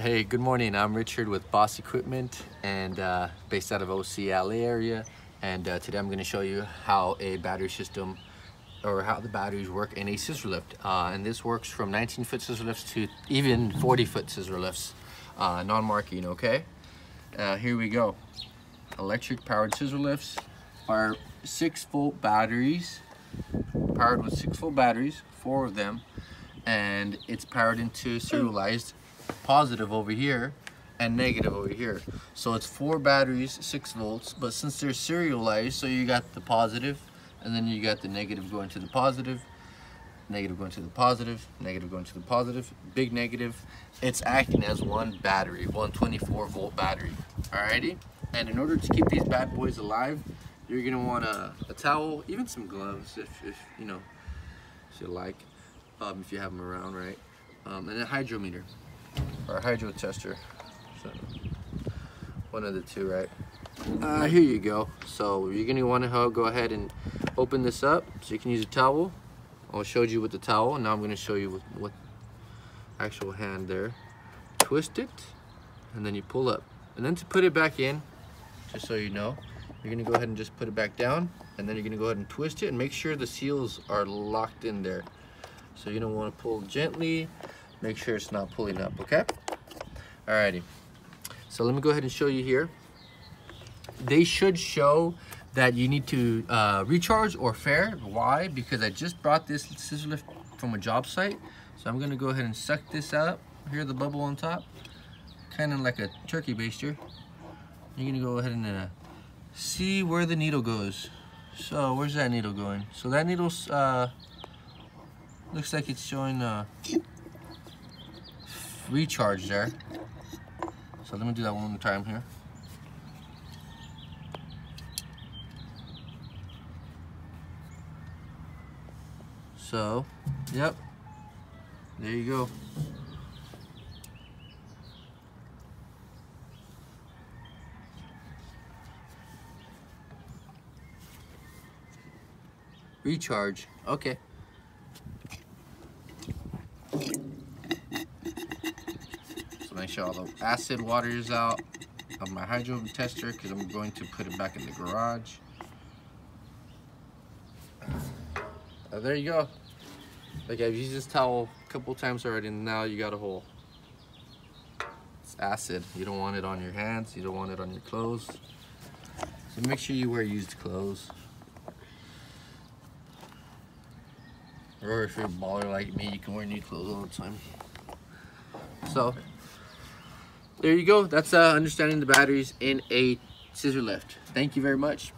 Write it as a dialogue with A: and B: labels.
A: Hey, good morning. I'm Richard with Boss Equipment and uh, based out of OC LA area. And uh, today I'm going to show you how a battery system or how the batteries work in a scissor lift. Uh, and this works from 19 foot scissor lifts to even 40 foot scissor lifts, uh, non-marking, okay? Uh, here we go. Electric powered scissor lifts are six volt batteries, powered with six volt batteries, four of them, and it's powered into serialized positive over here and negative over here. So it's four batteries, six volts, but since they're serialized, so you got the positive, and then you got the negative going to the positive, negative going to the positive, negative going to the positive, big negative. It's acting as one battery, one 24 volt battery, alrighty? And in order to keep these bad boys alive, you're gonna want a, a towel, even some gloves if, if you know, if you like, um, if you have them around, right? Um, and a hydrometer or hydro tester. So one of the two, right? Uh, here you go. So you're gonna want to go ahead and open this up so you can use a towel. I showed you with the towel, and now I'm gonna show you with, actual hand there. Twist it, and then you pull up. And then to put it back in, just so you know, you're gonna go ahead and just put it back down, and then you're gonna go ahead and twist it and make sure the seals are locked in there. So you don't wanna pull gently, make sure it's not pulling up, okay? Alrighty, so let me go ahead and show you here. They should show that you need to uh, recharge or fair. Why? Because I just brought this scissor lift from a job site. So I'm gonna go ahead and suck this out. Here, the bubble on top. Kind of like a turkey baster. You're gonna go ahead and uh, see where the needle goes. So where's that needle going? So that needle's uh, looks like it's showing uh, recharge there. So let me do that one more time here. So, yep, there you go. Recharge, okay. Make sure all the acid water is out of my hydro tester because I'm going to put it back in the garage. Uh, there you go. Like I've used this towel a couple times already and now you got a hole. It's acid. You don't want it on your hands. You don't want it on your clothes. So make sure you wear used clothes. Or if you're a baller like me, you can wear new clothes all the time. So, there you go. That's uh, understanding the batteries in a scissor lift. Thank you very much.